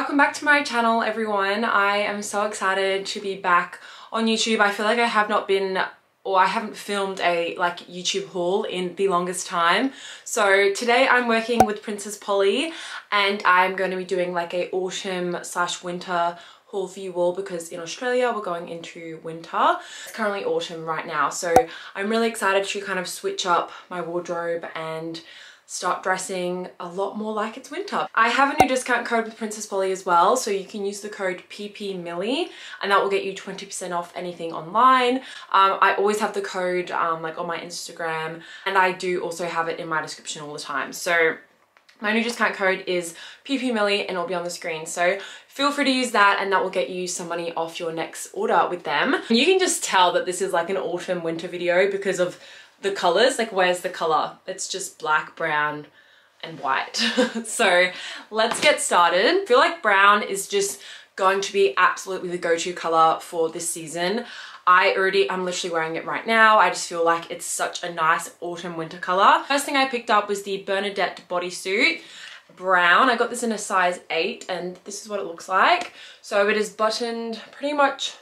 Welcome back to my channel everyone. I am so excited to be back on YouTube. I feel like I have not been or I haven't filmed a like YouTube haul in the longest time. So today I'm working with Princess Polly and I'm going to be doing like a autumn slash winter haul for you all because in Australia we're going into winter. It's currently autumn right now so I'm really excited to kind of switch up my wardrobe and start dressing a lot more like it's winter. I have a new discount code with Princess Polly as well, so you can use the code PPMILLIE and that will get you 20% off anything online. Um, I always have the code um, like on my Instagram and I do also have it in my description all the time. So my new discount code is PPMILLIE and it'll be on the screen. So feel free to use that and that will get you some money off your next order with them. You can just tell that this is like an autumn winter video because of the colors like where's the color it's just black brown and white so let's get started I feel like brown is just going to be absolutely the go-to color for this season I already, I'm literally wearing it right now. I just feel like it's such a nice autumn winter color. First thing I picked up was the Bernadette bodysuit brown. I got this in a size 8 and this is what it looks like. So it is buttoned pretty much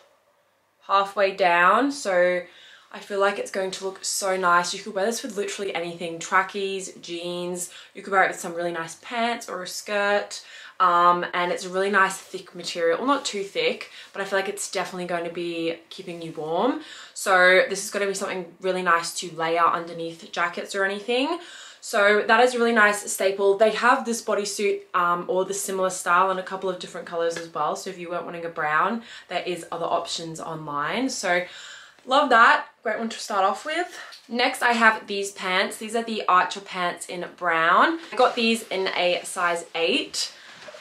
halfway down. So I feel like it's going to look so nice. You could wear this with literally anything, trackies, jeans. You could wear it with some really nice pants or a skirt. Um, and it's a really nice thick material. Well, not too thick, but I feel like it's definitely going to be keeping you warm. So this is going to be something really nice to layer underneath jackets or anything. So that is a really nice staple. They have this bodysuit um, or the similar style in a couple of different colors as well. So if you weren't wanting a brown, there is other options online. So Love that. Great one to start off with. Next, I have these pants. These are the Archer pants in brown. I got these in a size 8.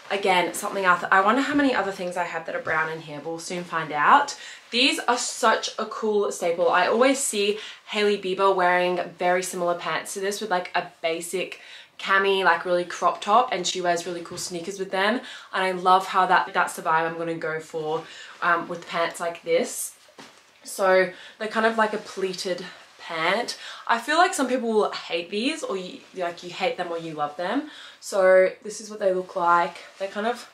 Again, something else. I wonder how many other things I have that are brown in here. We'll soon find out. These are such a cool staple. I always see Hailey Bieber wearing very similar pants to this with like a basic cami like really crop top and she wears really cool sneakers with them and I love how that that's the vibe I'm going to go for um, with pants like this so they're kind of like a pleated pant. I feel like some people will hate these or you, like you hate them or you love them. So this is what they look like. They're kind of,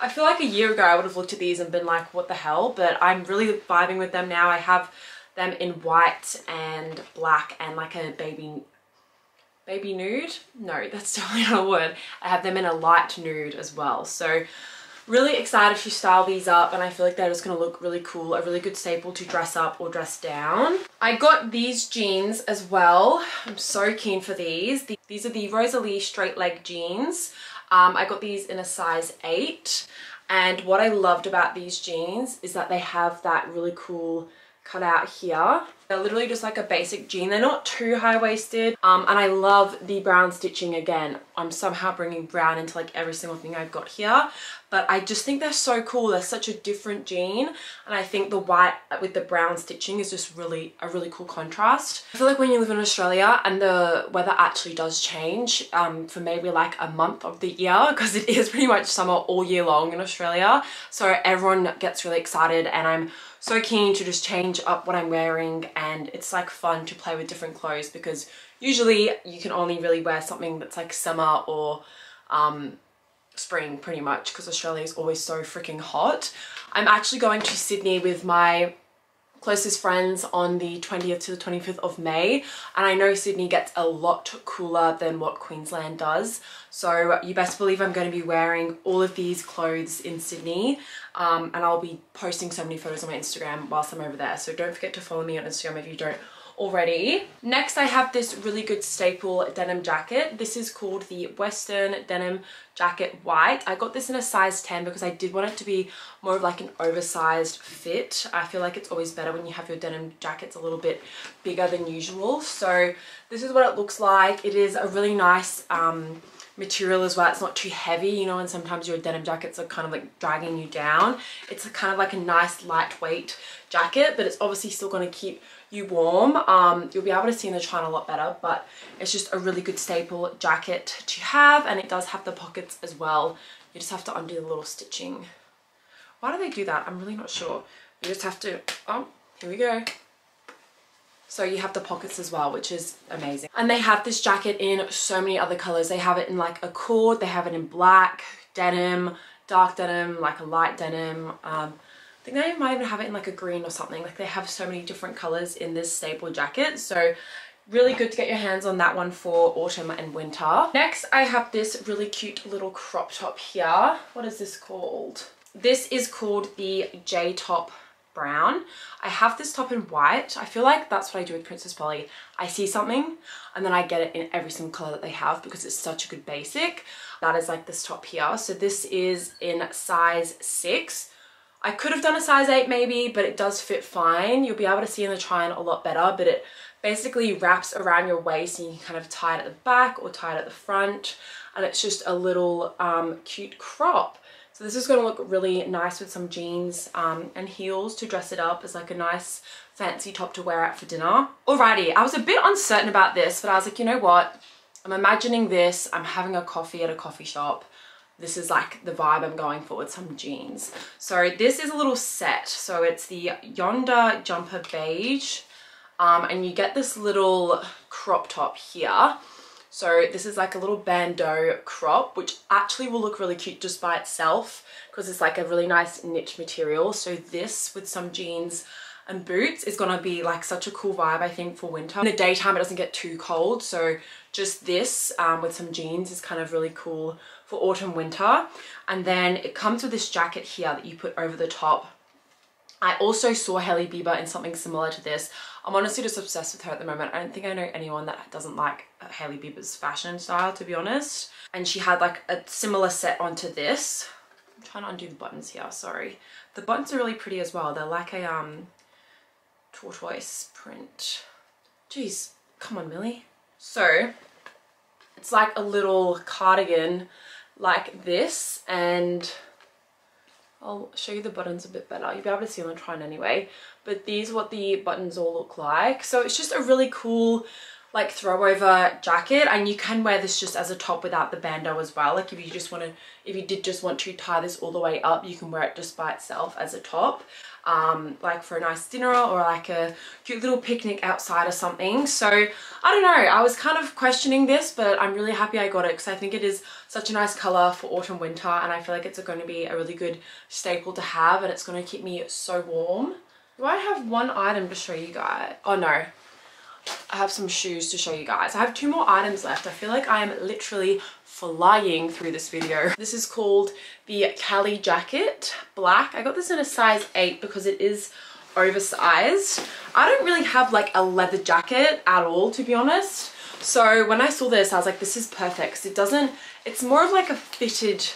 I feel like a year ago I would have looked at these and been like, what the hell? But I'm really vibing with them now. I have them in white and black and like a baby baby nude no that's definitely not a word i have them in a light nude as well so Really excited to style these up and I feel like they're just going to look really cool. A really good staple to dress up or dress down. I got these jeans as well. I'm so keen for these. These are the Rosalie straight leg jeans. Um, I got these in a size 8 and what I loved about these jeans is that they have that really cool cut out here. They're literally just like a basic jean. They're not too high-waisted. Um, and I love the brown stitching again. I'm somehow bringing brown into like every single thing I've got here. But I just think they're so cool. They're such a different jean. And I think the white with the brown stitching is just really a really cool contrast. I feel like when you live in Australia and the weather actually does change um, for maybe like a month of the year because it is pretty much summer all year long in Australia. So everyone gets really excited and I'm so keen to just change up what I'm wearing and it's like fun to play with different clothes because usually you can only really wear something that's like summer or um, spring pretty much because Australia is always so freaking hot. I'm actually going to Sydney with my closest friends on the 20th to the 25th of May. And I know Sydney gets a lot cooler than what Queensland does. So you best believe I'm going to be wearing all of these clothes in Sydney. Um, and I'll be posting so many photos on my Instagram whilst I'm over there. So don't forget to follow me on Instagram if you don't already. Next I have this really good staple denim jacket. This is called the Western Denim Jacket White. I got this in a size 10 because I did want it to be more of like an oversized fit. I feel like it's always better when you have your denim jackets a little bit bigger than usual. So this is what it looks like. It is a really nice um, material as well. It's not too heavy, you know, and sometimes your denim jackets are kind of like dragging you down. It's kind of like a nice lightweight jacket, but it's obviously still going to keep you warm. Um, you'll be able to see in the China a lot better, but it's just a really good staple jacket to have, and it does have the pockets as well. You just have to undo the little stitching. Why do they do that? I'm really not sure. You just have to, oh, here we go. So you have the pockets as well, which is amazing. And they have this jacket in so many other colors. They have it in like a cord, they have it in black, denim, dark denim, like a light denim. Um, think they might even have it in like a green or something. Like they have so many different colors in this staple jacket. So really good to get your hands on that one for autumn and winter. Next, I have this really cute little crop top here. What is this called? This is called the Jaye Top brown. I have this top in white. I feel like that's what I do with Princess Polly. I see something and then I get it in every single color that they have because it's such a good basic. That is like this top here. So this is in size six. I could have done a size eight maybe, but it does fit fine. You'll be able to see in the try-on a lot better, but it basically wraps around your waist and you can kind of tie it at the back or tie it at the front. And it's just a little um, cute crop. So this is going to look really nice with some jeans um, and heels to dress it up as like a nice fancy top to wear out for dinner. Alrighty, I was a bit uncertain about this, but I was like, you know what? I'm imagining this, I'm having a coffee at a coffee shop. This is like the vibe I'm going for with some jeans. So this is a little set. So it's the Yonda Jumper Beige. Um, and you get this little crop top here. So this is like a little bandeau crop, which actually will look really cute just by itself because it's like a really nice knit material. So this with some jeans and boots is gonna be like such a cool vibe I think for winter. In the daytime it doesn't get too cold so just this um, with some jeans is kind of really cool for autumn winter and then it comes with this jacket here that you put over the top I also saw Hailey Bieber in something similar to this. I'm honestly just obsessed with her at the moment. I don't think I know anyone that doesn't like Hailey Bieber's fashion style, to be honest. And she had like a similar set onto this. I'm trying to undo the buttons here, sorry. The buttons are really pretty as well. They're like a um, tortoise print. Jeez, come on, Millie. So, it's like a little cardigan like this and I'll show you the buttons a bit better. You'll be able to see on the try anyway. But these what the buttons all look like. So it's just a really cool like throw over jacket and you can wear this just as a top without the bandeau as well like if you just want to if you did just want to tie this all the way up you can wear it just by itself as a top um, like for a nice dinner or like a cute little picnic outside or something. So I don't know. I was kind of questioning this but I'm really happy I got it because I think it is such a nice color for autumn winter and I feel like it's going to be a really good staple to have and it's going to keep me so warm. Do I have one item to show you guys? Oh no I have some shoes to show you guys. I have two more items left. I feel like I am literally flying through this video. This is called the Callie Jacket Black. I got this in a size 8 because it is oversized. I don't really have like a leather jacket at all to be honest. So when I saw this I was like this is perfect because it doesn't, it's more of like a fitted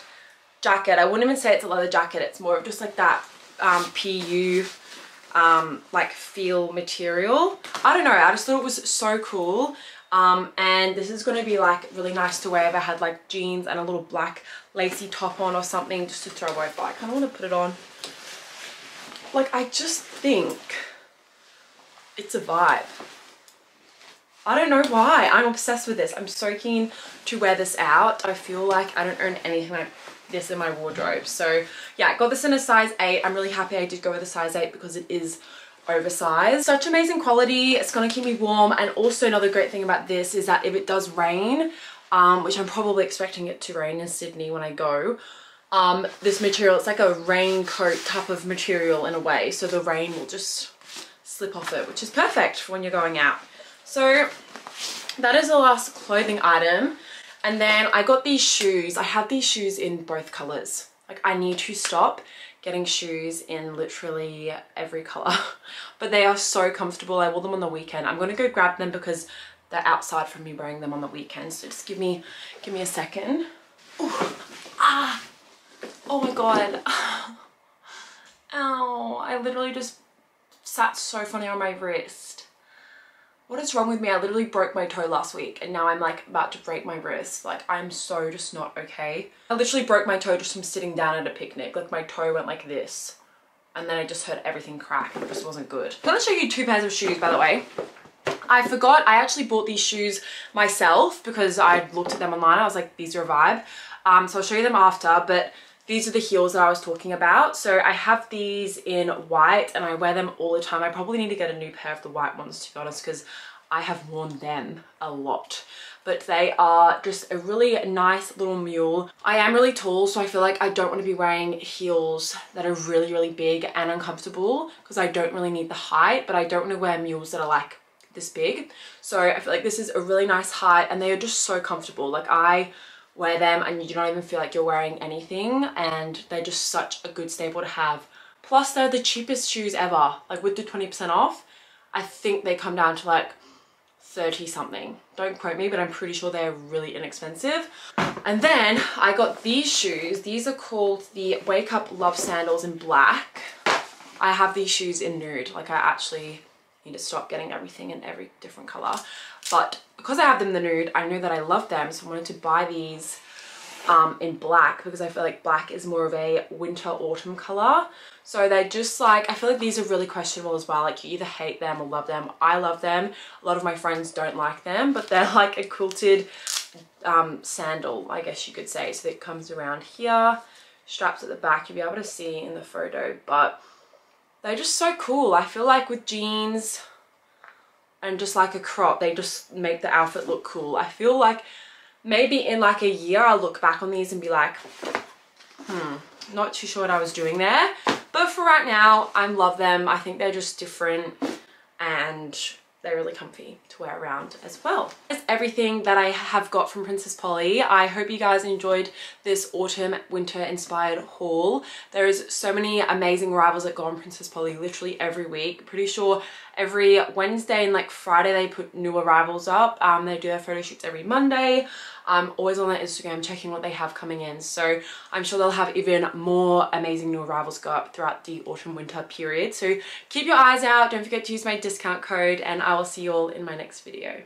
jacket. I wouldn't even say it's a leather jacket. It's more of just like that um, PU um, like feel material. I don't know, I just thought it was so cool. Um, and this is going to be like really nice to wear if I had like jeans and a little black lacy top on or something just to throw away. over. I kind of want to put it on. Like I just think it's a vibe. I don't know why. I'm obsessed with this. I'm so keen to wear this out. I feel like I don't own anything like this in my wardrobe. So yeah, I got this in a size 8. I'm really happy I did go with a size 8 because it is oversized. Such amazing quality. It's going to keep me warm. And also another great thing about this is that if it does rain, um, which I'm probably expecting it to rain in Sydney when I go, um, this material, it's like a raincoat type of material in a way. So the rain will just slip off it, which is perfect for when you're going out. So that is the last clothing item. And then I got these shoes. I have these shoes in both colors. Like I need to stop getting shoes in literally every color. but they are so comfortable. I wore them on the weekend. I'm going to go grab them because they're outside from me wearing them on the weekend. So just give me, give me a second. Ooh, ah, oh my God. Ow, I literally just sat so funny on my wrist what is wrong with me? I literally broke my toe last week and now I'm like about to break my wrist. Like I'm so just not okay. I literally broke my toe just from sitting down at a picnic. Like my toe went like this and then I just heard everything crack and it just wasn't good. I'm gonna show you two pairs of shoes by the way. I forgot, I actually bought these shoes myself because I looked at them online. I was like, these are a vibe. Um, so I'll show you them after, but these are the heels that I was talking about. So I have these in white and I wear them all the time. I probably need to get a new pair of the white ones to be honest because I have worn them a lot but they are just a really nice little mule. I am really tall so I feel like I don't want to be wearing heels that are really really big and uncomfortable because I don't really need the height but I don't want to wear mules that are like this big so I feel like this is a really nice height and they are just so comfortable like I wear them and you don't even feel like you're wearing anything and they're just such a good staple to have plus they're the cheapest shoes ever like with the 20% off I think they come down to like 30 something. Don't quote me, but I'm pretty sure they're really inexpensive. And then I got these shoes. These are called the Wake Up Love Sandals in black. I have these shoes in nude. Like I actually need to stop getting everything in every different color. But because I have them in the nude, I know that I love them. So I wanted to buy these um, in black because I feel like black is more of a winter autumn color. So they're just like, I feel like these are really questionable as well. Like you either hate them or love them. I love them. A lot of my friends don't like them, but they're like a quilted um, sandal, I guess you could say. So it comes around here, straps at the back. You'll be able to see in the photo, but they're just so cool. I feel like with jeans and just like a crop, they just make the outfit look cool. I feel like maybe in like a year I'll look back on these and be like, hmm, not too sure what I was doing there. But for right now, I love them. I think they're just different and they're really comfy to wear around as well. That's everything that I have got from Princess Polly. I hope you guys enjoyed this autumn winter inspired haul. There is so many amazing arrivals that go on Princess Polly literally every week. Pretty sure every Wednesday and like Friday they put new arrivals up. Um, they do their photo shoots every Monday. I'm always on their Instagram checking what they have coming in. So I'm sure they'll have even more amazing new arrivals go up throughout the autumn winter period. So keep your eyes out. Don't forget to use my discount code and I will see you all in my next video.